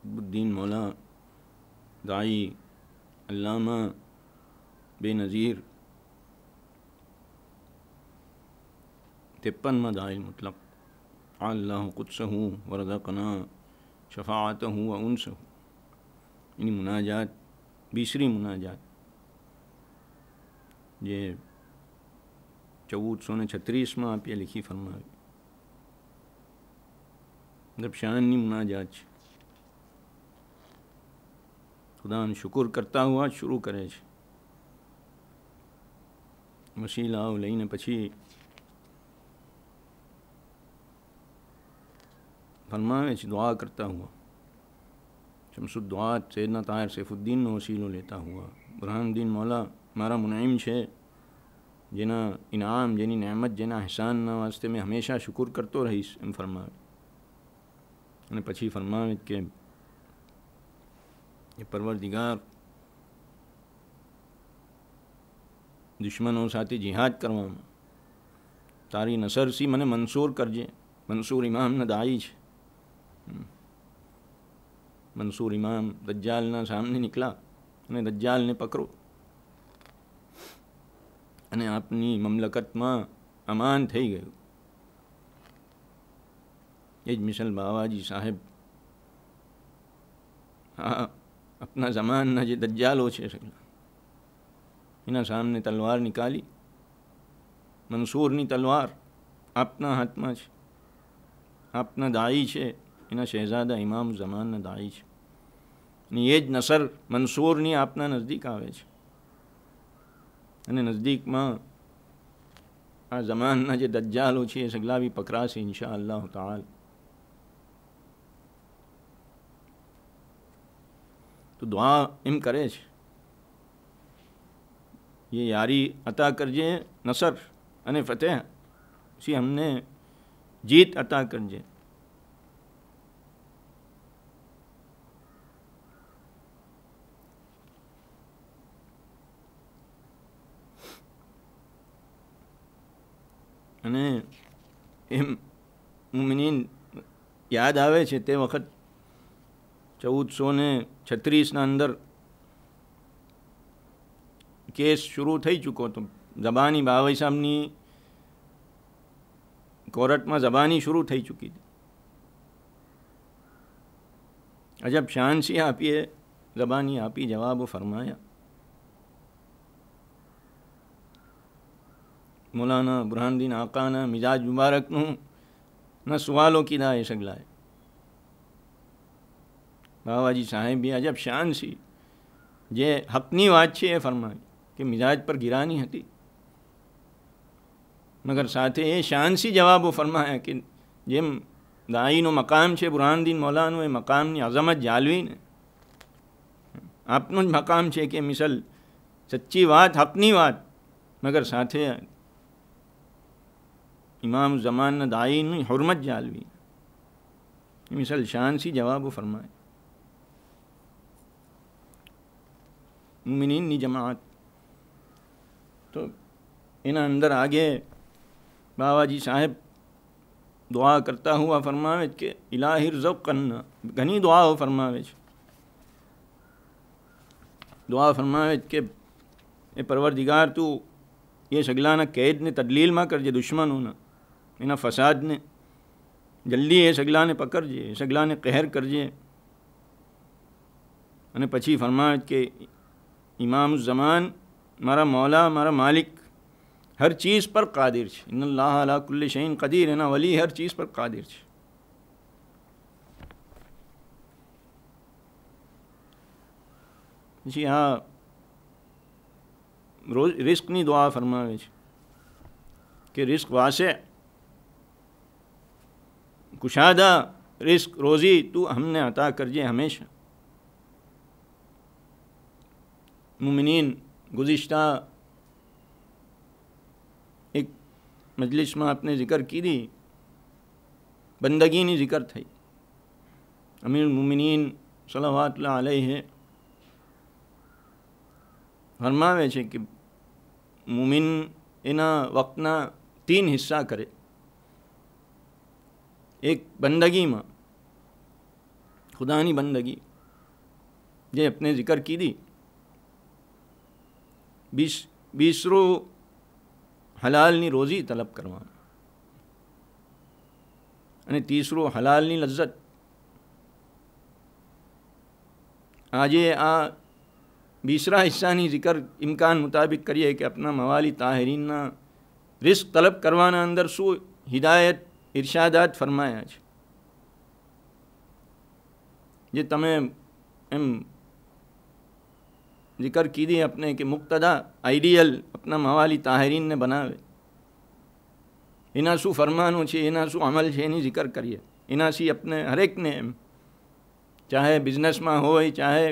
कुतुबुद्दीन मौला, दाई अल्लामा बेनज़ीर तिप्पन मदाइल मतलब अल्लाह कुदस हूँ वरदा कना शफात हूँ व उनस हूँ मुनाजात, बीसरी मुनाजात, ये चौदह सौ ने छत्तीस में आप ये लिखी फरमा मतलब शान मुनाजात खुदा शुक्र करता हुआ शुरू करे मशीला उलई ने पछी। फरमा दुआ करता हुआ। शमसुद्दुआ सैदना तायर सैफुद्दीन वसीलो लेता हुआ। बुरहानुद्दीन मौला मारा मुनाइम है जेना इनाम, जेनी नहमत जेना एहसान ना वास्ते मैं हमेशा शुक्र करते रहीश एम फरमा पची फरमा के એ પરવરદિગાર દુશ્મનો સાથે જિહાદ કરવામાં તારી નસરસી મને મંસૂર કરજે મંસૂર ઇમામના દાઈ છે મંસૂર ઇમામ દજ્જાલના સામને નીકળ્યા અને દજ્જાલને પકડો અને આપની મમલકતમાં અમાન થઈ ગયું એ જ મિશલ બાવાજી સાહેબ હા આપના જમાનના જે દજ્જાલો છે સગલા એના સામને તલવાર નીકાળી મંસૂરની તલવાર આપના હાથમાં છે આપના દાઈ છે એના શહેજાદા ઇમામ જમાનના દાઈ છે અને એ જ નસર મંસૂરની આપના નજદીક આવે છે અને નજદીકમાં આ જમાનના જે દજ્જાલો છે એ સગલા બી પકરાશે ઇન્શા અલ્લાહ તાલા તો દુઆ એમ કરે છે એ યારી અતા કરજે નસર અને ફતેહ પછી અમને જીત અતા કરજે અને એમ મુમિનીન યાદ આવે છે તે વખત ચૌદસો ને છત્રીસના અંદર કેસ શરૂ થઈ ચૂક્યો હતો જબાની બાવાઈ સાહેબની કોર્ટમાં જબાની શરૂ થઈ ચૂકી હતી અજબ શાનસી આપીએ જબાની આપી જવાબો ફરમાયા મૌલાના બુરહાનદીન આકાના મિજાજ મુબારકનું ના સવાલો કીધા એ સગલાએ બાવાજી સાહેબે અજબ શાન સી જે હકની વાત છે એ ફરમાવી કે મિજાજ પર ગિરાની હતી મગર સાથે એ શાનસી જવાબો ફરમાયા કે જેમ દાઈનો મકામ છે બુરહાનદીન મૌલાનું એ મકામની અઝમત જાળવીને આપનું જ મકામ છે કે મિસલ સચ્ચી વાત હકની વાત મગર સાથે ઇમામ જમાનના દાઈની હુરમત જાળવી મિસલ શાનસી જવાબો ફરમાય मुमिनीन जमात तो इन अंदर आगे बाबा जी साहेब दुआ करता हुआ फरमावे के इलाहिर जब करना घनी दुआ हो फरमावे दुआ फरमावे के એ પરવરદિગાર તું એ સગલાના કેદને તદલીલમાં કરજે દુશ્મનોના એના ફસાદને જલ્દી એ સગલાને પકડજે એ સગલાને કહેર કરજે અને પછી ફરમાવે કે इमाम ज़मान, मारा मौला, मारा मालिक, हर चीज़ पर कादिर इन कुल्ल शहीन कदीर है ना, वली हर चीज़ पर कादिर जी हाँ रोज रिस्क नहीं दुआ फरमावे कि रिस्क वासे, कुशादा रिस्क रोज़ी तू हमने अता कर जे हमेशा। मुमिन गुज्त એક મજલિસમાં આપને જિકર કીધી બંદગીની જિકર થઈ અમીર મુમિનીન સલાવાતલા અલૈહે ફરમાવે છે કે મુમિન એના વક્તના તીન હિસ્સા કરે એક બંદગીમાં ખુદાની બંદગી જે આપણે જિકર કીધી બીસ બીસરો હલાલની રોજી તલબ કરવાનું. અને તીસરો હલાલની લજ્જત. આજે આ બીસરા હિસ્સાની જિકર ઇમકાન મુતાબિક કરીએ કે આપણા મવાલી તાહરીનના રિસ્ક તલબ કરવાના અંદર શું હિદાયત, ઇરશાદાત ફરમાયા છે. જે તમે એમ जिक्र कीजिए अपने कि मुक्तदा आइडियल अपना मवाली ताहरीन ने बनावे એના શું ફરમાનું છે એના શું અમલ છે એની જિકર કરીએ એનાથી આપણે હરેકને એમ ચાહે બિઝનેસમાં હોય ચાહે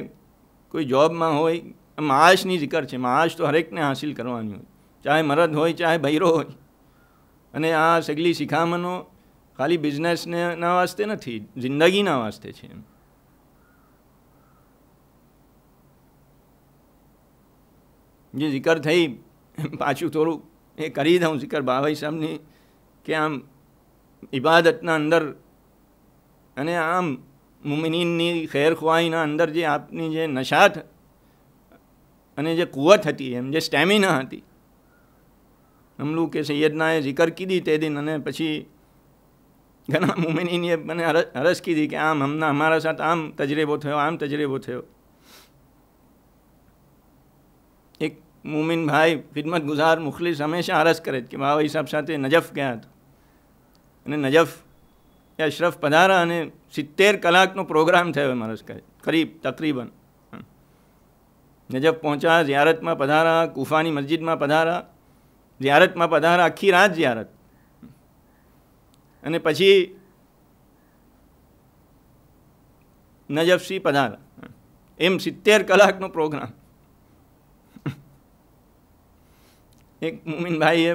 કોઈ જોબમાં હોય માશની જિકર છે માશ તો હરેકને હાસિલ કરવાની હોય ચાહે મરદ હોય ચાહે બૈરો હોય અને આ સગલી શિખામણો ખાલી બિઝનેસને ના વાસ્તે નથી જિંદગીના વાસ્તે છે એમ જે જિકર થઈ, પાછું થોડું એ કરી દઉં જિકર બાવાઈ સાહેબની, કે આમ ઇબાદતના અંદર અને આમ મુમિનીનની ખેરખવાઈના અંદર જે આપની જે નશાત અને જે કુવત હતી, એમ જે સ્ટેમિના હતી હમલું કે સૈયદનાએ જિકર કીધી તે દિન અને પછી ઘણા મુમિનીને મને હરસ કીધી કે આમ હમણાં અમારા સાથે આમ તજરેબો થયો, આમ તજરેબો થયો એક મુમિન ભાઈ ખિદમત ગુઝાર મુખલિસ હંમેશા આરસ કરે કે બાબા હિસાબ સાથે નજફ ગયા હતા. અને નજફ એ અશરફ પધારા અને સિત્તેર કલાકનો પ્રોગ્રામ થયો એમ હરસ કરે કરીબ, તકરીબન. નજફ પહોંચ્યા, ઝિયારતમાં પધારા, કુફાની મસ્જિદમાં પધારા. ઝિયારતમાં પધારા, આખી રાત ઝિયારત. અને પછી નજફસી પધારા. એમ સિત્તેર કલાકનો પ્રોગ્રામ. એક મુમિનભાઈએ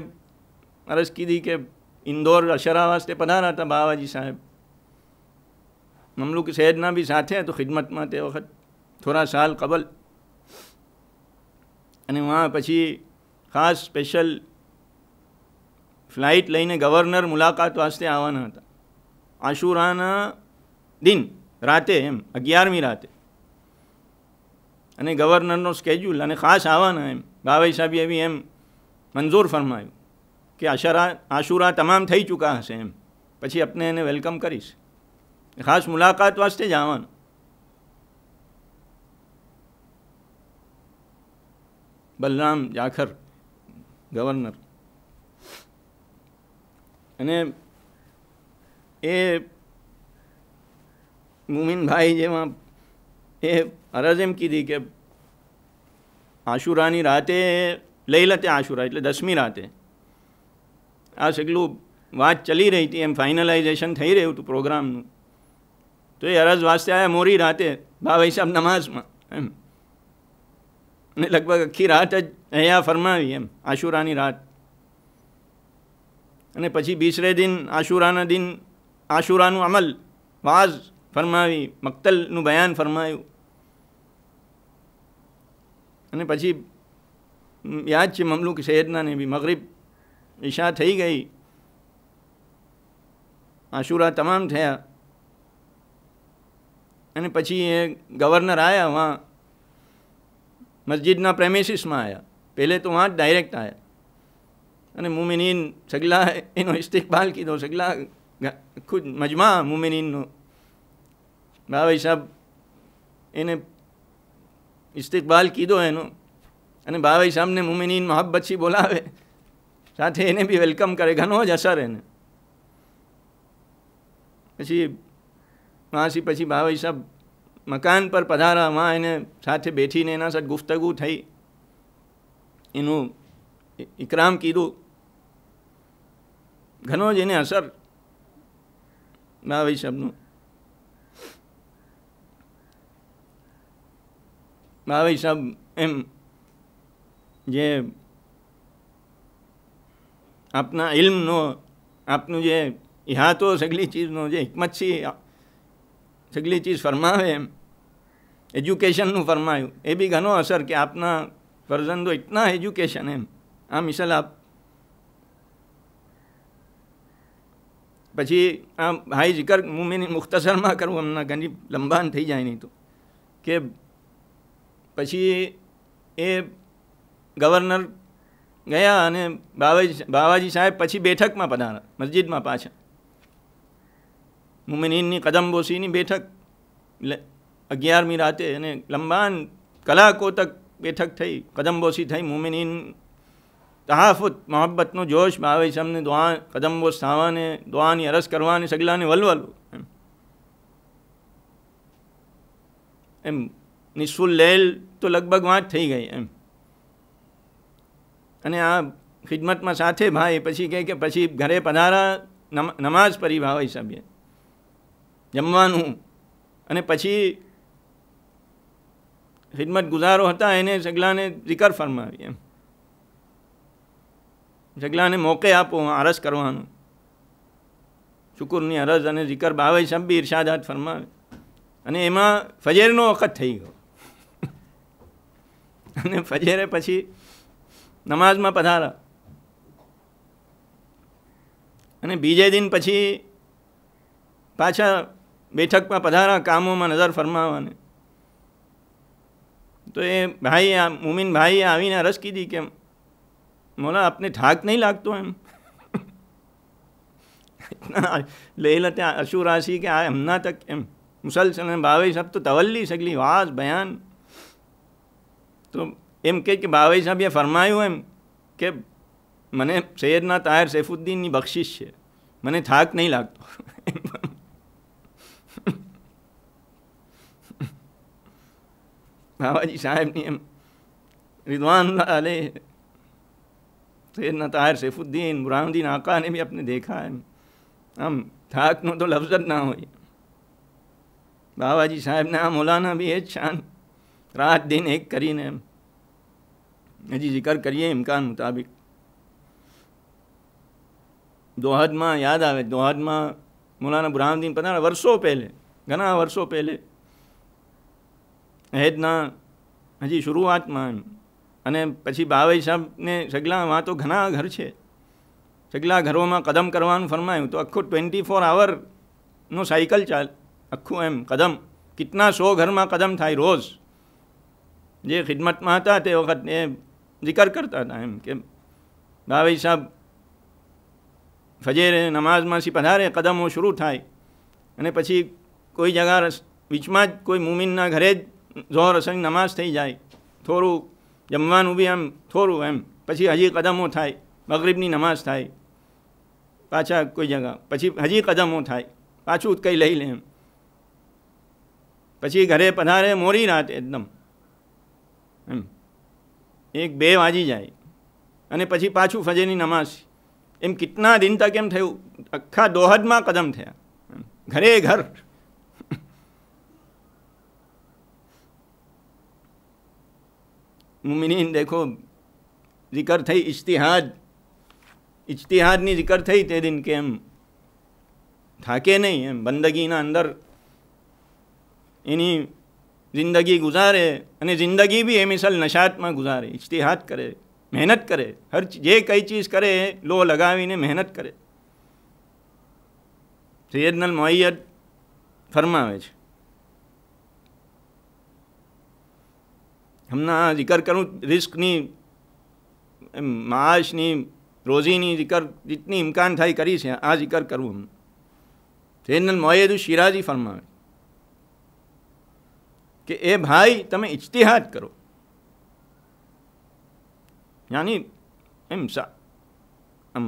અરજ કીધી કે ઇન્દોર અશરા વાસ્તે પધારા હતા બાવાજી સાહેબ. મમલુક સૈદના બી સાથે તો ખિદમતમાં તે વખત, થોડા સાલ કબલ. અને વहाँ પછી ખાસ સ્પેશિયલ ફ્લાઇટ લઈને ગવર્નર મુલાકાત વાસ્તે આવવાના હતા. આશુરાના દિન, રાતે એમ, અગિયારમી રાતે. અને ગવર્નરનો સ્કેડ્યુલ અને ખાસ આવવાના એમ, બાવાઈ સાહેબે એવી એમ મંજૂર ફરમાયું કે અશરા આશુરા તમામ થઈ ચૂકા હશે એમ પછી આપણે એને વેલકમ કરીશ ખાસ મુલાકાત વાસ્તે જ આવવાનું બલરામ જાખર ગવર્નર અને એ મુમિનભાઈ જેમાં એ અરજ એમ કીધી કે આશુરાની રાતે લઈ લતે આશુરા, એટલે દસમી રાતે. આ સગલું વાત ચલી રહી હતી, એમ ફાઇનલાઇઝેશન થઈ રહ્યું હતું પ્રોગ્રામનું. તો એ અરજ વાસ્તે આવ્યા મોરી રાતે ભાઈ સાહેબ નમાઝમાં, એમ. અને લગભગ આખી રાત જ અહીંયા ફરમાવી, એમ, આશુરાની રાત. અને પછી બીસરે દિન, આશુરાના દિન, આશુરાનું અમલ, વાઝ ફરમાવી, મક્તલનું બયાન ફરમાયું. અને પછી યાદ છે મમલુક શહેદનાને બી મગરીબ ઈશા થઈ ગઈ આશુરા તમામ થયા અને પછી એ ગવર્નર આવ્યા વहाँ મસ્જિદના પ્રેમિસિસમાં આવ્યા પહેલે તો વहाँ જ ડાયરેક્ટ આવ્યા અને મુમિનીન સગલા એનો ઇસ્તિકબાલ કીધો સગલા ખુદ મજમા મુમિનીનનો બાબાઈ સાહેબ એને ઇસ્તિકબાલ કીધો એનો અને બાબાઈ સાહેબને મુમિનીન મોહબ્બતથી બોલાવે. સાથે એને બી વેલકમ કરે, ઘણો જ અસર એને. પછી વાંસી, પછી બાબાઈ સાહેબ મકાન પર પધારા, માં એને સાથે બેઠીને એના સાથે ગુફ્તગુ થઈ. એનું ઇકરામ કીધું. ઘણો જ એને અસર બાબાઈ સાહેબનું. બાબાઈ સાહેબ એમ જે આપના ઇલ્મનો, આપનું જે ઇહાતો, સગલી ચીજનો જે હિકમતથી સગલી ચીજ ફરમાવે એમ, એજ્યુકેશનનું ફરમાયું, એ બી ઘણો અસર કે આપના ફરજંદો ઇતના એજ્યુકેશન એમ. આ મિસાલ આપ પછી આ હાઈ જિકર મુમીની મુખ્તસરમાં કરવું, એમના ઘણી લંબાન થઈ જાય નહીં તો. કે પછી એ ગવર્નર ગયા અને બાવાજી બાવાજી સાહેબ પછી બેઠકમાં પધારા મસ્જિદમાં પાછા મુમિનીનની કદમબોસીની બેઠક અગિયારમી રાતે અને લંબાન કલાકો તક બેઠક થઈ કદમબોસી થઈ મુમિનીન તહાફુત મોહબ્બતનો જોશ આવે છે અમને દુઆ કદમબોસ થવાને દુઆની અરસ કરવાની સગલાને વલવલું એમ એમ નિસ્ફુલ લેલ તો લગભગ વાંચ થઈ ગઈ એમ અને આ ખિદમતમાં સાથે ભાઈ, પછી કહે કે પછી ઘરે પધારા નમાઝ પરી ભાવે સભ્ય જમવાનું. અને પછી ખિદમત ગુજારો હતા, એને સગલાને જિકર ફરમાવી એમ. સગલાને મોકે આપો અરસ કરવાનું. શુકુરની અરજ અને જિકર બાવે શબ બી ફરમાવે. અને એમાં ફજેરનો વખત થઈ ગયો. અને ફજેરે પછી નમાઝમાં પધારા અને બીજે દિન પછી પાછા બેઠકમાં પધારા કામોમાં નજર ફરમાવાને તો એ ભાઈ આ મુમિન ભાઈએ આવીને અરસ કીધી કે મોલા આપને ઠાક નહીં લાગતો એમ લેલતે અશુ રાશि કે આ હમણાં તક એમ મુસલસલ બાવાઈ સાહેબ તો તવલ્લી સગલી વાસ બયાન તો એમ કે કે બાવાઈ સાહેબ એ ફરમાયું એમ કે મને સૈયદના તાયર સૈફુદ્દીનની બક્ષિશ છે મને થાક નહીં લાગતો બાબાજી સાહેબની એમ रिजवान अले सैदना ताहिर सैफुद्दीन बुरहानुद्दीन आका ने भी अपने देखा है આમ થાકનો તો લફ્ઝ જ ના હોય બાબાજી સાહેબને આ મૌલાના બી એ જ શાન રાત દિન એક કરીને એમ હજી જિકર કરીએ ઇમકાન મુતાબિક. દોહદમાં યાદ આવે, દોહદમાં મૌલાના બુરહાનુદ્દીન પધારા વર્ષો પહેલે, ઘણા વર્ષો પહેલે, હેદના હજી શરૂઆતમાં અને પછી બાવાઈ સાહેબને સગલામાં તો ઘણા ઘર છે. સગલા ઘરોમાં કદમ કરવાનું ફરમાયું, તો આખું ટ્વેન્ટી ફોર આવરનું સાયકલ ચાલ, આખું એમ કદમ. કેટલા સો ઘરમાં કદમ થાય રોજ. જે ખિદમતમાં હતા તે વખત એ જિકર કરતા હતા એમ કે બાવાઈ સાહેબ ફજેરે નમાઝમાંથી પધારે કદમો શરૂ થાય અને પછી કોઈ જગા બીચમાં જ કોઈ મુમિનના ઘરે જ ઝોર અસંગ નમાઝ થઈ જાય થોડું જમવાનું બી એમ થોડું એમ પછી હજી કદમો થાય મગરીબની નમાઝ થાય પાછા કોઈ જગા પછી હજી કદમો થાય પાછું કંઈ લઈ લે એમ પછી ઘરે પધારે મોરી રાત એકદમ એમ એક બે વાજી જાય. અને પછી પાછું ફજેની નમાઝ. એમ કેટલા દિન તક એમ થયું? આખા દોહદમાં કદમ થયા. ઘરે ઘર. મુમિનીન દેખો જિકર થઈ ઇશ્તિહાદ ઇશ્તિહાદની જિકર થઈ તે દિન કે એમ થાકે નહીં, એમ બંદગીના અંદર એની જિંદગી ગુજારે અને જિંદગી બી એ મિસલ નશાતમાં ગુજારે, ઇજ્તિહાદ કરે, મહેનત કરે, હર જે કઈ ચીજ કરે, લો લગાવીને મહેનત કરે. સૈયદનલ મોયદ ફરમાવે છે. હમણાં જિકર કરું, રિસ્કની માશની રોજીની જિકર જેટલી ઇમકાન થાય કરી છે, આ જિકર કરવું સૈયદનલ મોયદુ શિરાજી ફરમાવે કે એ ભાઈ તમે ઇજ્તિહાદ કરો યાની એમ સા આમ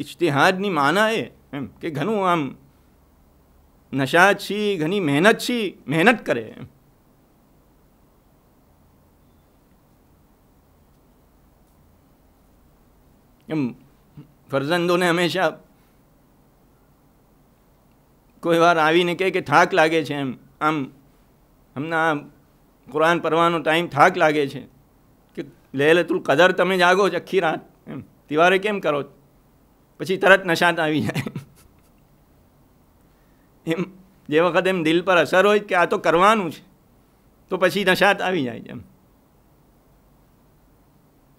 ઇજ્તિહાદની માના એ એમ કે ઘણું આમ નશા છી ઘણી મહેનત છી મહેનત કરે એમ એમ ફરજંદોને હંમેશા કોઈ વાર આવીને કહે કે થાક લાગે છે એમ. આમ હમણાં કુરાન પરવાનો ટાઈમ થાક લાગે છે કે લે તું કદર તમે જાગો છો આખી રાત એમ. તિવારે કેમ કરો? પછી તરત નશાત આવી જાય. એમ જે વખત એમ દિલ પર અસર હોય કે આ તો કરવાનું છે, તો પછી નશાત આવી જાય એમ.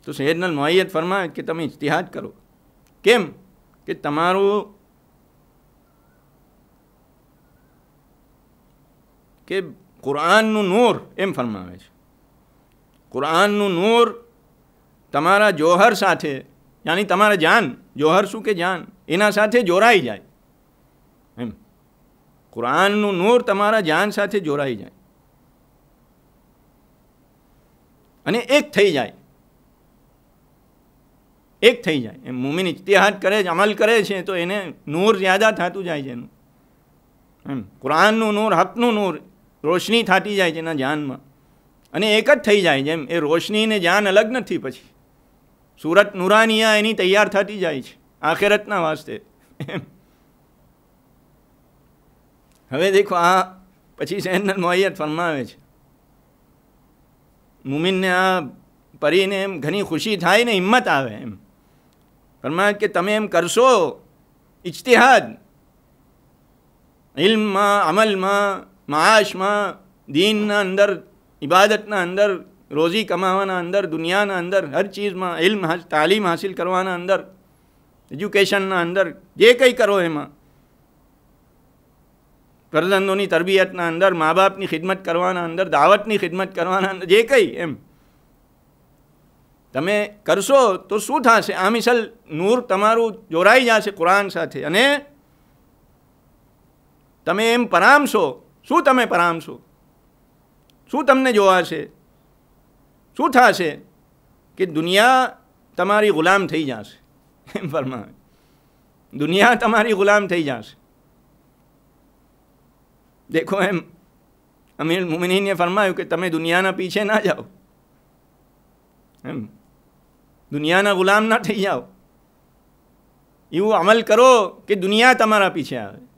તો સૈયદનલ મોયત ફરમાવે કે તમે ઇજ્તિહાદ કરો. કેમ? કે તમારું કે કુરાનનું નૂર એમ ફરમાવે છે. કુરાનનું નૂર તમારા જોહર સાથે, યાની તમારા જાન, જોહર શું કે જાન? એના સાથે જોડાઈ જાય. એમ. કુરાનનું નૂર તમારા જાન સાથે જોડાઈ જાય. અને એક થઈ જાય. એક થઈ જાય. એમ મુમિન ઇતિહાદ કરે છે, અમલ કરે છે, તો એને નૂર યાદા થતું જાય છે એનું. એમ. કુરાનનું નૂર, હકનું નૂર રોશની થતી જાય છે એના જાનમાં અને એક જ થઈ જાય જેમ, એ રોશનીને જાન અલગ નથી પછી. સુરત નુરાનિયા એની તૈયાર થતી જાય છે, આખેરતના વાસ્તે. હવે દેખો, આ પછી સૈનલ મોયત ફરમાવે છે. મુમિનને આ પરીને એમ ઘણી ખુશી થાય ને હિંમત આવે એમ. ફરમાવે કે તમે એમ કરશો ઇજ્તિહાદ ઇલ્મમાં, અમલમાં માશમાં દીનના અંદર ઇબાદતના અંદર રોજી કમાવાના અંદર દુનિયાના અંદર હર ચીજમાં ઇલ્મ તાલીમ હાસિલ કરવાના અંદર એજ્યુકેશનના અંદર જે કંઈ કરો એમાં ફરજંદોની તરબિયતના અંદર મા બાપની ખિદમત કરવાના અંદર દાવતની ખિદમત કરવાના અંદર જે કંઈ એમ તમે કરશો તો શું થશે આ મિસલ નૂર તમારું જોડાઈ જશે કુરાન સાથે અને તમે એમ પરામશો શું તમે પરામશો શું તમને જોવાશે શું થશે કે દુનિયા તમારી ગુલામ થઈ જશે? એમ ફરમાવે. દુનિયા તમારી ગુલામ થઈ જશે. દેખો એમ અમીર મુમિનીને ફરમાયું કે તમે દુનિયાના પીછે ના જાઓ. એમ. દુનિયાના ગુલામ ના થઈ જાઓ. એવું અમલ કરો કે દુનિયા તમારા પીછે આવે.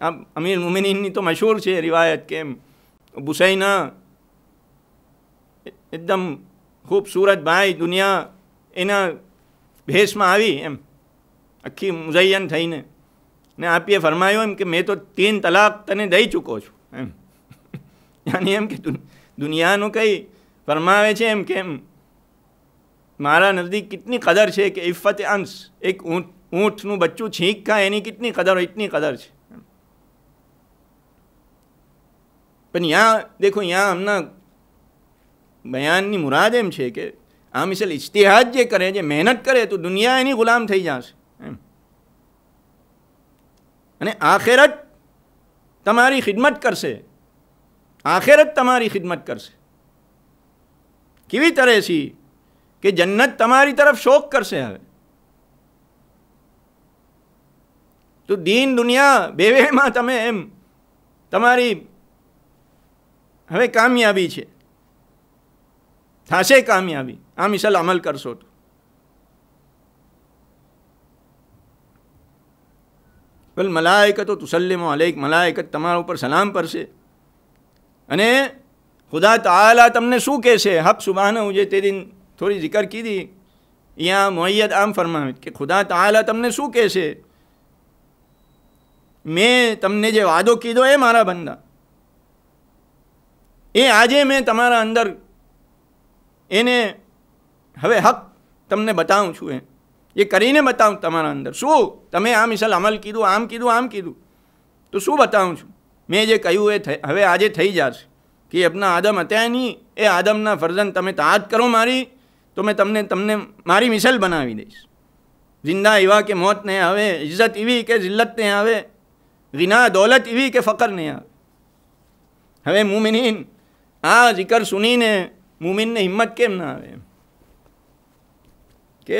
આ અમીર મુમિનીની તો મશહૂર છે રિવાયત કે બુસૈના એકદમ ખૂબસૂરત ભાઈ દુનિયા એના ભેસમાં આવી એમ, આખી મુઝૈયન થઈને. ને આપીએ ફરમાયો એમ કે મેં તો તીન તલાક તને દઈ ચૂકો છું, એમ. યાની એમ કે દુનિયાનું કંઈ ફરમાવે છે એમ કે એમ, મારા નજદીક કેટલી કદર છે કે ઇફ્ફત અંશ, એક ઊંટ, ઊંટનું બચ્ચું છીંક ખાય એની કેટલી કદર એટલી કદર છે. પણ યા, દેખો, યા આમના બયાનની મુરાદ એમ છે કે આ મિસલ ઇશ્તિહાદ જે કરે, જે મહેનત કરે, તો દુનિયા એની ગુલામ થઈ જશે, એમ. અને આખેરત તમારી ખિદમત કરશે. આખેરત તમારી ખિદમત કરશે. કેવી તરેથી કે જન્નત તમારી તરફ શોક કરશે હવે. તો દીન દુનિયા બેવેમાં તમે એમ તમારી હવે કામયાબી છે. થશે કામયાબી. આ મિસલ અમલ કરશો તો. બલ મલાયકતો તુસલ્લિમો અલેક મલાયકત તમારા ઉપર સલામ પરશે અને ખુદા તાલા તમને શું કહેશે? હક સુબાનું જે તે દિન થોડી જિકર કીધી અહીંયા મોયદ આમ ફરમાવે કે ખુદા તાલા તમને શું કહેશે? મેં તમને જે વાદો કીધો એ મારા બંદા. એ આજે મેં તમારા અંદર એને હવે હક તમને બતાવું છું એ એ કરીને બતાવું તમારા અંદર શું તમે આ મિસાલ અમલ કીધું આમ કીધું આમ કીધું તો શું બતાવું છું મેં જે કહ્યું એ હવે આજે થઈ જશે કે અપના આદમ હતા નહીં એ આદમના ફરજન તમે તાજ કરો મારી તો મેં તમને તમને મારી મિસાલ બનાવી દઈશ જિંદા એવા કે મોત નહીં આવે ઇજ્જત એવી કે જિલ્લત નહીં આવે ગિના દોલત એવી કે ફકર નહીં આવે હવે મુમિનીન આ જિકર સુનીને મુમિનને હિંમત કેમ ના આવે કે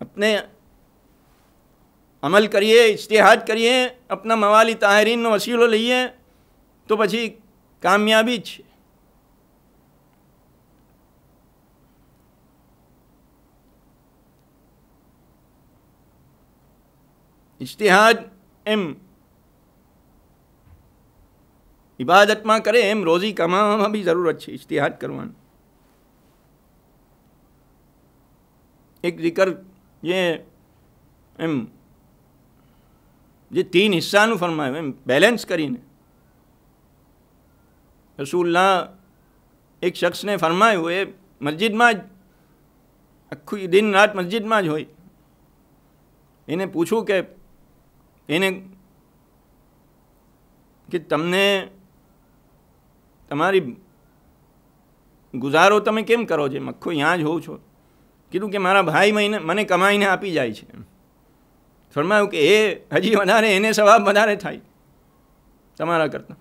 अपने અમલ કરીએ ઇશ્તેહાદ કરીએ આપણા મવાલી તાહરીનનો વસીલો લઈએ તો પછી કામયાબી જ છે ઇશ્તેહાદ એમ ઇબાદતમાં કરે એમ રોજી કમાવામાં બી જરૂરત છે ઇશ્તેહાદ કરવાનું એક જિકર જે એમ જે તીન હિસ્સાનું ફરમાયું એમ બેલેન્સ કરીને રસૂલના એક શખ્સને ફરમાયું એ મસ્જિદમાં જ આખું દિન રાત મસ્જિદમાં જ હોય એને પૂછું કે એને કે તમને તમારી ગુજારો તમે કેમ કરો છો? આખો ત્યાં જ હોવ છો. કીધું કે મારા ભાઈ મહિને મને કમાઈને આપી જાય છે. ફરમાયું કે એ હજી વધારે એને સ્વભાવ વધારે થાય. તમારા કરતાં.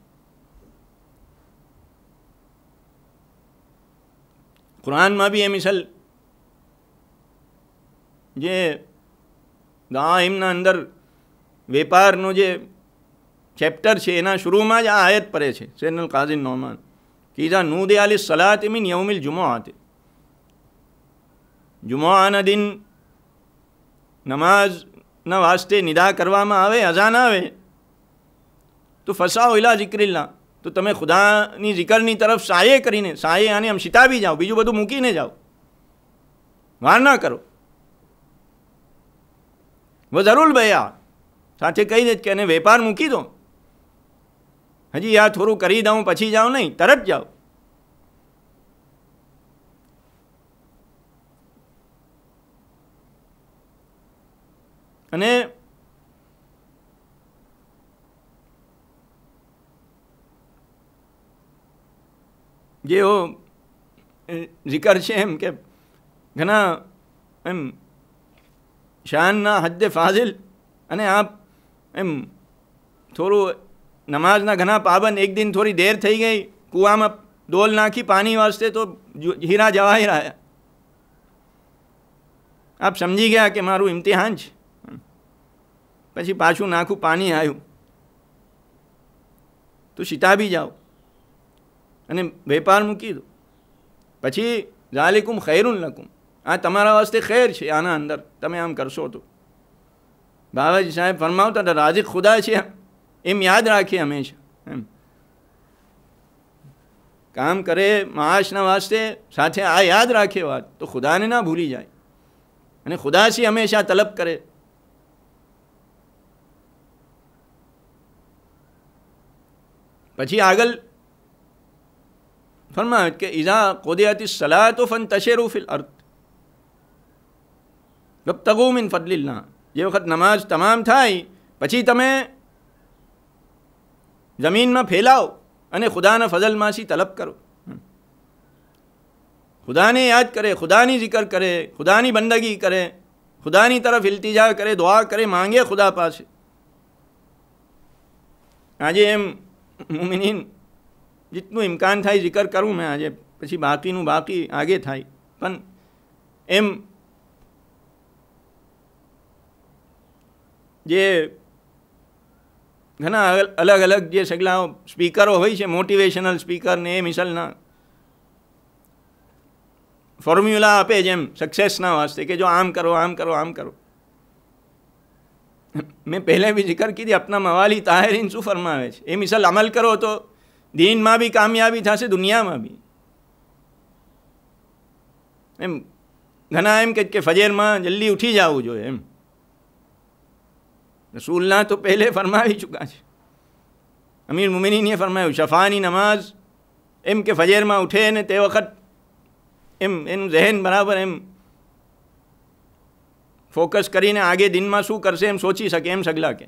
કુરાનમાં બી એ મિસલ જે ગા એમના અંદર વેપારનો જે ચેપ્ટર છે એના શરૂમાં જ આ આયત પડે છે સેનલ કાઝિન નોમાન કીધા નૂદે આલી સલાત મીન યૌમિલ જુમો આતે જુમાના દિન નમાઝના વાસ્તે નિદા કરવામાં આવે અઝાન આવે તો ફસાઓ ઇલા જિક્રિલ્લા તો તમે ખુદાની જિકરની તરફ સાયે કરીને સાયે આને આમ સિતાવી જાઓ બીજું બધું મૂકીને જાઓ વાર ના કરો વો જરૂર ભૈયા સાથે કહી દે કે એને વેપાર મૂકી દો હજી આ થોડું કરી દઉં પછી જાઓ નહીં તરત જાઓ અને જેઓ જિકર છે એમ કે ઘણા એમ શાનના હદ્દે ફાઝિલ અને આપ એમ થોડું નમાઝના ઘણા પાબંદ એક દિન થોડી દેર થઈ ગઈ કૂવામાં ડોલ નાખી પાણી વાસ્તે તો હીરા જવાહી રહ્યા આપ સમજી ગયા કે મારું ઇમ્તિહાન છે પછી પાછું નાખું પાણી આવ્યું તો સિતાબી જાઓ અને વેપાર મૂકી દો પછી ઝાલિકુમ ખૈરુન લકુમ આ તમારા વાસ્તે ખેર છે આના અંદર તમે આમ કરશો તો બાબાજી સાહેબ ફરમાવતા હતા રાજીક ખુદા છે એમ યાદ રાખીએ હંમેશા એમ કામ કરે માશના વાસ્તે સાથે આ યાદ રાખે વાત તો ખુદાને ના ભૂલી જાય અને ખુદાથી હંમેશા તલબ કરે પછી આગળ ફરમાવે કે ઇઝા કોદિયાતી સલાતો ફન તશેરુ ફિલ અર્થ ગપ્તગુ મિન ફદલિલ્લા જે વખત નમાઝ તમામ થાય પછી તમે જમીનમાં ફેલાવો અને ખુદાના ફઝલમાંથી તલબ કરો ખુદાને યાદ કરે ખુદાની જિકર કરે ખુદાની બંદગી કરે ખુદાની તરફ ઇલ્તિજા કરે દુઆ કરે માંગે ખુદા પાસે આજે એમ મુમિનીન જેટલું ઇમ્કાન થાય જિકર કરું મેં આજે પછી બાકીનું બાકી આગે થાય પણ એમ જે ઘણા અલગ અલગ જે સગલા સ્પીકરો હોય છે મોટિવેશનલ સ્પીકર ને એ મિસલના ફોર્મ્યુલા આપે જેમ સક્સેસના વાસ્તે કે જો આમ કરો આમ કરો આમ કરો મેં પહેલે બી જિકર કીધી આપના મવાલી તાહેરીન શું ફરમાવે છે એ મિસલ અમલ કરો તો દીનમાં બી કામયાબી થશે દુનિયામાં બી એમ ઘણા એમ કે ફજેરમાં જલ્દી ઉઠી જવું જોઈએ એમ રસૂલના તો પહેલે ફરમાવી ચૂક્યા છે અમીર મુમિનીને ફરમાયું શફાની નમાઝ એમ કે ફજેરમાં ઉઠે ને તે વખત એમ એનું જહેન બરાબર એમ ફોકસ કરીને આગે દિનમાં શું કરશે એમ સોચી શકે એમ સગલા કે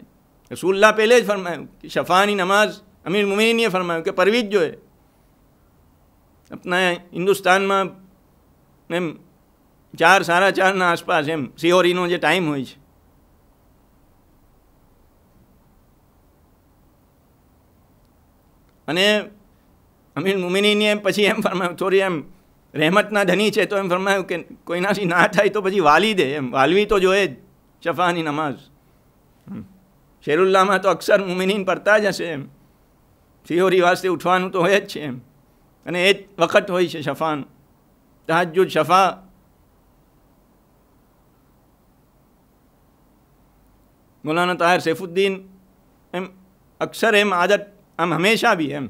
રસૂલ્લા પહેલે જ ફરમાયું કે શફાની નમાઝ અમીર મુમિનીએ ફરમાયું કે પરવી જ જોઈએ આપણા હિન્દુસ્તાનમાં એમ ચાર સાડા ચારના આસપાસ એમ સિહોરીનો જે ટાઈમ હોય છે અને અમીર મુમિનીને એમ પછી એમ ફરમાયું થોડી એમ રહેમતના ધની છે. તો એમ ફરમાયું કે કોઈનાથી ના થાય તો પછી વાલી દે. એમ વાલવી તો જોઈએ જ, શફાની નમાઝ. શેરુલ્લામાં તો અક્ષર મુમિનીન પડતા જ હશે એમ. થિયોરી વાસ્તે ઉઠવાનું તો હોય જ છે એમ. અને એ જ વખત હોય છે શફાનું. તહાજુદ શફા. મૌલાના તાહેર સૈફુદ્દીન એમ અક્ષર એમ આદત આમ હંમેશા બી એમ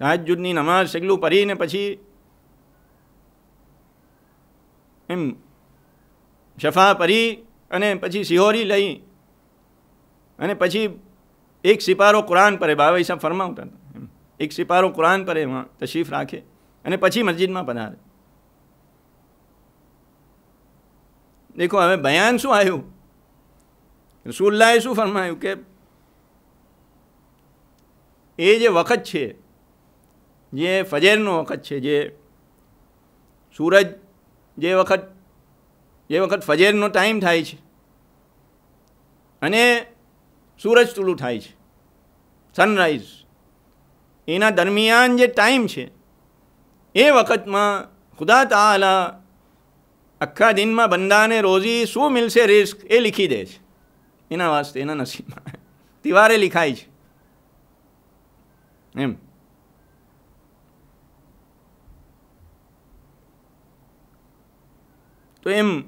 તહાજુદની નમાઝ સગલું પરીને પછી એમ શફા પરી અને પછી સિહોરી લઈ અને પછી એક સિપારો કુરાન પરે બાબા સાહેબ ફરમાવતા હતા એક સિપારો કુરાન પરે એમાં તશરીફ રાખે અને પછી મસ્જિદમાં પધારે દેખો હવે બયાન શું આવ્યું રસુલ્લાએ શું ફરમાયું કે એ જે વખત છે, જે ફજેરનો વખત છે, જે સૂરજ જે વખત જે વખત ફજેરનો ટાઈમ થાય છે અને સૂરજ તુલું થાય છે સનરાઈઝ એના દરમિયાન જે ટાઈમ છે, એ વખતમાં ખુદા તાલા આખા દિનમાં બંદાને રોજી શું મિલશે રિસ્ક એ લીખી દે છે. એના વાસ્તે, એના નસીબમાં. તિવારે લિખાય છે. એમ તો એમ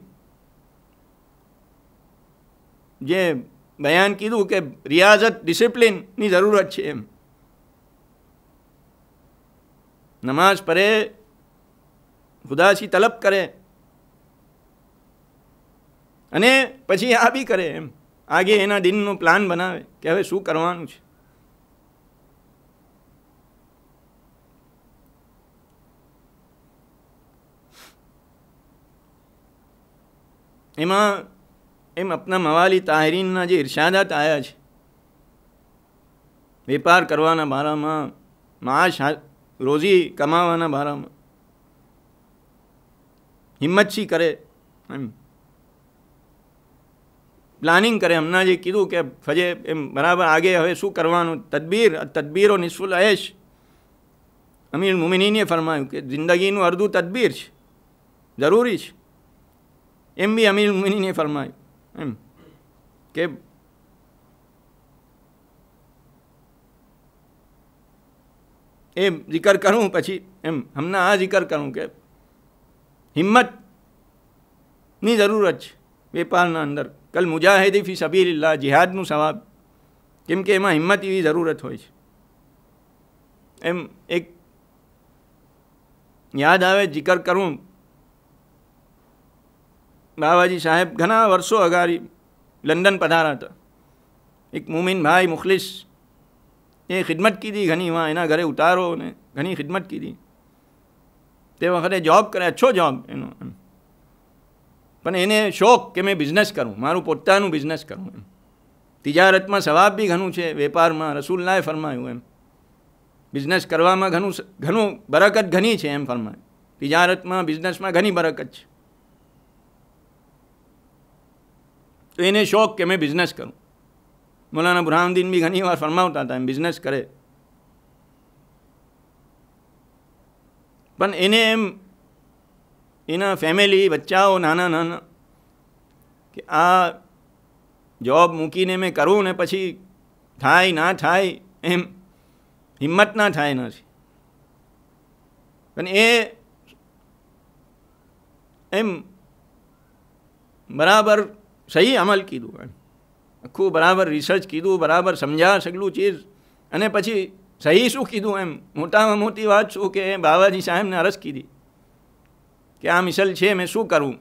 જે બયાન કીધું કે રિયાઝત ડિસિપ્લિનની જરૂરત છે એમ. નમાઝ પરે ઉદાસી તલબ કરે અને પછી આ બી કરે એમ. આગે એના દિનનું પ્લાન બનાવે કે હવે શું કરવાનું છે? એમાં, એમ આપના મવાલી તાહરીનના જે ઇરશાદાત આવ્યા છે, વેપાર કરવાના બારામાં માશ રોજી કમાવાના બારામાં હિંમતથી કરે, એમ. પ્લાનિંગ કરે હમણાં જે કીધું કે ફજે એમ બરાબર આગે હવે શું કરવાનું? તદબીર, તદબીરો નિસ્ફુલ અહેશ અમીર મુમિનીને ફરમાયું કે જિંદગીનું અડધું તદબીર છે, જરૂરી છે. એમ બી અમીર મુમિનીને ફરમાયું એમ કે એ જિકર કરું પછી એમ હમણાં આ જિકર કરું કે હિંમતની જરૂરત છે વેપારના અંદર કલ મુજાહિદી ફી સબીલિલ્લાહ જિહાદનું સવાબ કેમ કે એમાં હિંમત એવી જરૂરત હોય છે એમ એક યાદ આવે જિકર કરું બાબાજી સાહેબ ઘણા વર્ષો અગાડી લંડન પધારા હતા એક મુમિન ભાઈ મુખલિસ એ ખિદમત કીધી ઘણી વાં એના ઘરે ઉતારો ને ઘણી ખિદમત કીધી તે વખતે જોબ કરે અચ્છો જોબ એનો પણ એને શોખ કે મેં બિઝનેસ કરું મારું પોતાનું બિઝનેસ કરું એમ તિજારતમાં સવાબ બી ઘણું છે વેપારમાં રસૂલનાએ ફરમાયું એમ બિઝનેસ કરવામાં ઘણું ઘણું બરકત ઘણી છે એમ ફરમાય તિજારતમાં બિઝનેસમાં ઘણી બરકત છે તો એને શોખ કે મેં બિઝનેસ કરું મૌલાના બુરહાનુદ્દીન બી ઘણી વાર ફરમાવતા હતા એમ બિઝનેસ કરે પણ એને એમ એના ફેમિલી બચ્ચાઓ નાના નાના કે આ જોબ મૂકીને મેં કરું ને પછી થાય ના થાય એમ હિંમત ના થાય નથી પણ એ એમ બરાબર સહી અમલ કીધું એમ આખું બરાબર રિસર્ચ કીધું, બરાબર સમજા સગલું ચીજ. અને પછી સહી શું કીધું એમ? મોટામાં મોટી વાત શું કે બાબાજી સાહેબને અરજ કીધી કે આ મિસલ છે, મેં શું કરવું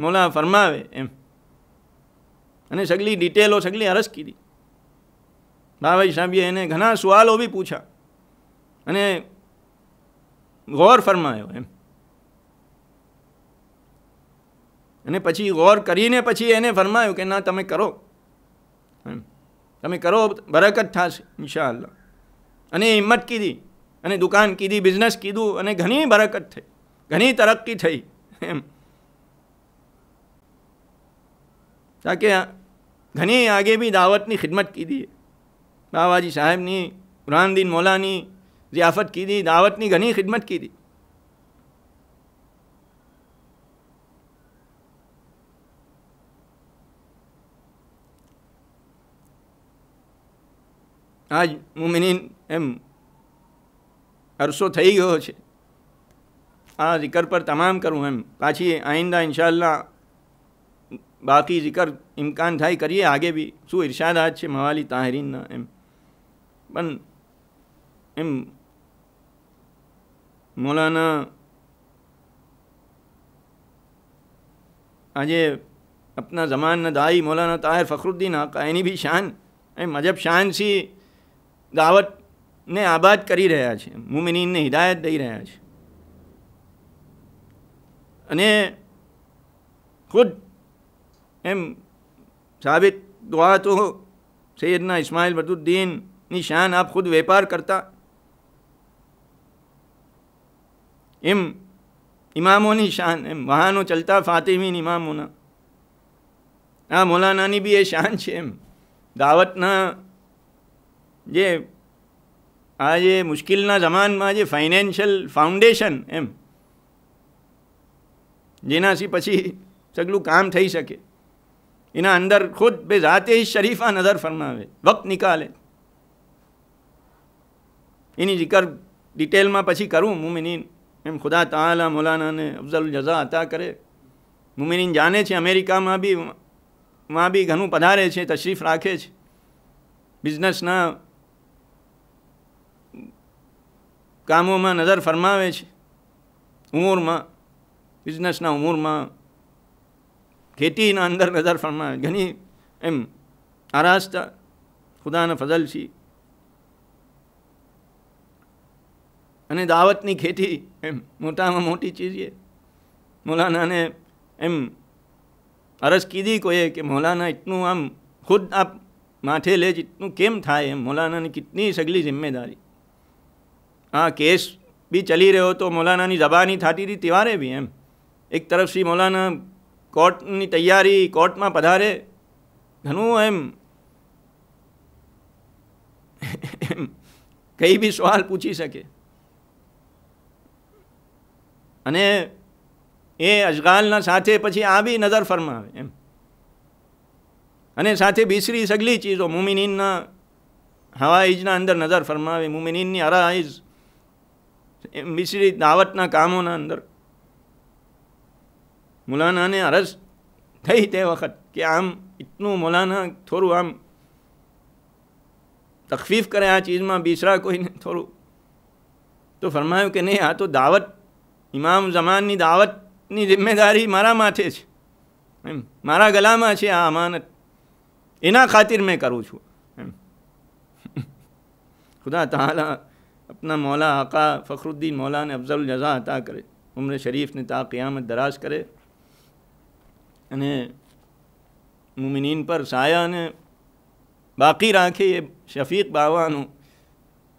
મોલા ફરમાવે એમ. અને સગલી ડિટેલો સગલી અરજ કીધી. બાબાજી સાહેબે એને ઘણા સવાલો બી પૂછ્યા. અને ગોર ફરમાયો એમ. અને પછી ગૌર કરીને પછી એને ફરમાયું કે ના તમે કરો એમ તમે કરો બરકત થશે ઇન્શાઅલ્લાહ અને હિંમત કીધી અને દુકાન કીધી બિઝનેસ કીધું અને ઘણી બરકત થઈ ઘણી તરક્કી થઈ એમ તાકે ઘણી આગે બી દાવતની ખિદમત કીધી બાબાજી સાહેબની બુરહાનદીન મૌલાની ઝિયાફત કીધી દાવતની ઘણી ખિદમત કીધી આજ મુમિનીન એમ અરસો થઈ ગયો છે આ જિકર પર તમામ કરું એમ પાછી આઈંદા ઇન્શાલ્લાહ બાકી જિકર ઇમ્કાન થાય કરીએ આગે બી શું ઇરશાદાત છે મવાલી તાહરીનના એમ પણ એમ મૌલાના આજે अपना ज़मान दाई मौलाना ताहिर फ़खरुद्दीन आका એની બી શાન એમ મજબ શાન સી દાવતને આબાદ કરી રહ્યા છે, મુમિનીનને હિદાયત દઈ રહ્યા છે. અને ખુદ એમ સાબિત દુઆ તો સૈયદના ઇસ્માઇલ બદુદ્દીનની શાન આપ ખુદ વેપાર કરતા. એમ ઇમામોની શાન, એમ વાહનો ચલતા ફાતિમીન ઇમામોના. આ મૌલાનાની બી એ શાન છે એમ. દાવતના જે આ જે મુશ્કેલના જમાનમાં જે ફાઇનાન્શિયલ ફાઉન્ડેશન એમ, જેનાથી પછી સગલું કામ થઈ શકે. એના અંદર ખુદ બે જાતે શરીફા નજર ફરમાવે, વક્ત નિકાલે. એની જિકર ડિટેલમાં પછી કરું, મુમિનીન. એમ ખુદા તાલા મૌલાનાને અફઝલ જઝા અતા કરે. મુમિનીન જાણે છે અમેરિકામાં બી, માં બી ઘણું પધારે છે, તશરીફ રાખે છે. બિઝનેસના કામોમાં નજર ફરમાવે છે. ઉંમરમાં, બિઝનેસના ઉંમરમાં ખેતીના અંદર નજર ફરમાવે. ઘણી એમ આરાસ્તા, ખુદાના ફઝલથી અને દાવતની ખેતી એમ મોટામાં મોટી ચીજ એ મૌલાનાને એમ અરજ કીધી કોઈએ કે મૌલાના એટલું આમ ખુદ આપ માથે લે એટલું કેમ થાય એમ? મૌલાનાની કેટલી સગલી જિમ્મેદારી. હા, કેસ બી ચલી રહ્યો હતો મૌલાનાની જબાની થતી હતી ત્યારે બી એમ. એક તરફથી મૌલાના કોર્ટની તૈયારી કોર્ટમાં પધારે ઘણું એમ, કંઈ બી સવાલ પૂછી શકે. અને એ અજગાલના સાથે પછી આ બી નજર ફરમાવે એમ. અને સાથે બીસરી સગલી ચીજો, મુમિનીનના હવાઈજના અંદર નજર ફરમાવે, મુમિનીનની હરાઈજ મિશ્રી દાવતના કામોના અંદર મૌલાનાને અરજ થઈ તે વખત કે આમ એટલું મૌલાના થોડું આમ તકલીફ કરે આ ચીજમાં બીસરા કોઈને થોડું તો ફરમાયું કે નહીં આ તો દાવત ઇમામ જમાનની દાવતની જિમ્મેદારી મારા માથે છે એમ મારા ગલામાં છે આ અમાનત એના ખાतिर મેં કરું છું એમ ખુદા તાલા अपना मौला आका फ़खरुद्दीन मौला ने अफजल जज़ा अता करे, उम्र शरीफ ने ता क़यामत दराज करे। यानी मुमिन पर साया ने बाकी राखे ये शफीक बावान हूँ।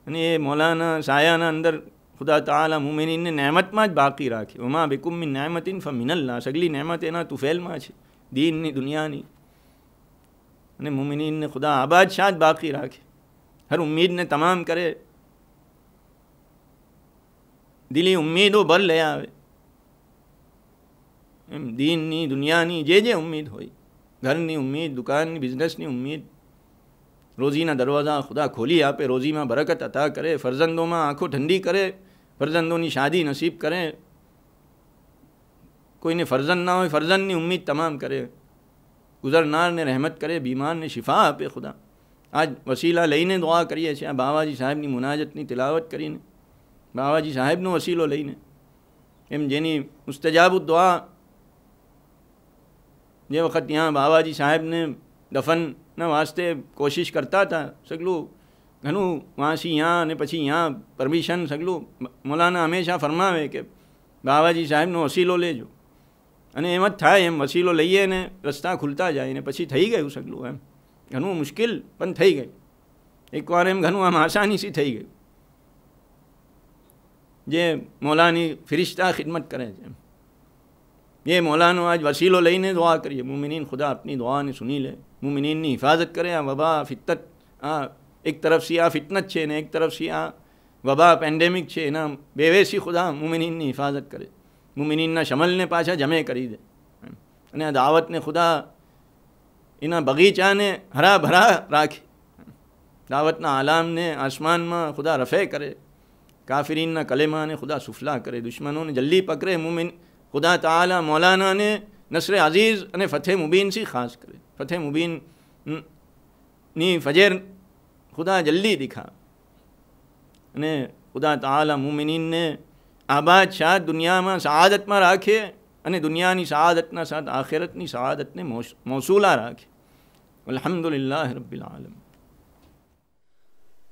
ये मौलाना साया ना अंदर खुदा ताला मुमिन ने नमत में ज बाकी राखी। उमा बिकुम नमतिन फमिनल्ला सगली नमत एना तुफेल में है दीन ની દુનિયાની અને મુમિનીનને ખુદા આબાદ बाकी राखे। हर उम्मीद ने तमाम करे। દિલી ઉમ્મીદો ભર લઈ આવે એમ દીનની દુનિયાની જે જે ઉમ્મીદ હોય ઘરની ઉમ્મીદ દુકાનની બિઝનેસની ઉમ્મીદ રોજીના દરવાજા ખુદા ખોલી આપે રોજીમાં બરકત અતા કરે ફરજંદોમાં આંખો ઠંડી કરે ફરજંદોની શાદી નસીબ કરે કોઈને ફરજંદ ના હોય ફરજંદની ઉમ્મીદ તમામ કરે ગુજરનારને રહેમત કરે બીમારને શિફા આપે ખુદા આજ વસીલા લઈને દુઆ કરીએ છીએ આ બાવાજી સાહેબની મુનાજતની તિલાવત કરીને બાવાજી સાહેબનો વસીલો લઈને એમ જેની મુસ્તજાબુ દુઆ જે વખત ત્યાં બાવાજી સાહેબને દફનના વાસ્તે કોશિશ કરતા હતા, સગલું ઘણું વાંસી ત્યાં અને પછી ત્યાં પરમિશન સગલું મોલાના હંમેશા ફરમાવે કે બાવાજી સાહેબનો વસીલો લેજો. અને એમ જ થાય, એમ વસીલો લઈએ ને રસ્તા ખુલતા જાય ને પછી થઈ ગયું સગલું એમ. ઘણું મુશ્કેલ પણ થઈ ગયું. એકવાર એમ ઘણું આમ આસાનીથી થઈ ગયું. જે મૌલાની ફિરિશ્તા ખિદમત કરે છે એ મૌલાનો આજ વસીલો લઈને દુઆ કરીએ મુમિનીન ખુદા આપની દુઆને સુની લે મુમિનીનની હિફાજત કરે આ વબા ફિત્તત આ એક તરફથી આ ફિતનત છે ને એક તરફથી આ વબા પેન્ડેમિક છે એના બેવેસી ખુદા મુમિનીનની હિફાજત કરે મુમિનીનના શમલને પાછા જમે કરી દે અને આ દાવતને ખુદા એના બગીચાને હરાભરા રાખે દાવતના આલામને આસમાનમાં ખુદા રફે કરે કાફિરીનના કલેમાને ખુદા સુફલા કરે દુશ્મનોને જલ્દી પકડે મુમિન ખુદા તાલા મૌલાનાને નસરે અઝીઝ અને ફતેહ મુબીનથી ખાસ કરે ફતેહ મુબીન ની ફજેર ખુદા જલ્દી દિખા અને ખુદા તાલા મુમિનીનને આબાદ શાહ દુનિયામાં શહાદતમાં રાખે અને દુનિયાની શહાદતના સાથ આખિરતની શહાદતને મોસૂલા રાખે અલ્હમ્દુલિલ્લાહ રબ્બિલ આલમ